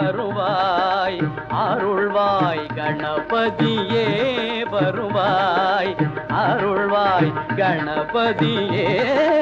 வருவாய். அருள்வாய் கணபதியே வருவாய். அருள்வாய் கணபதியே